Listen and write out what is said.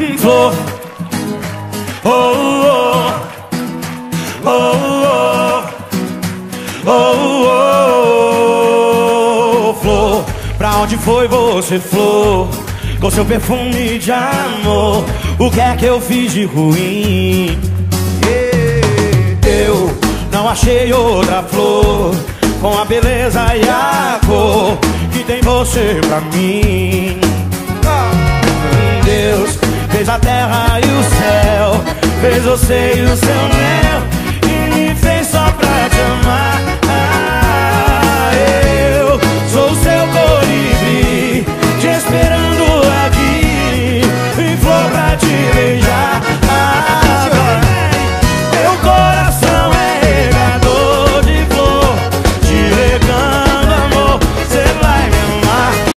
Flor Oh, oh, oh, oh, oh, oh, Flor Pra onde foi você, flor? Com seu perfume de amor O que é que eu fiz de ruim? Eu não achei outra flor Com a beleza e a cor Que tem você pra mim a terra e o céu. Fez você e o seu mel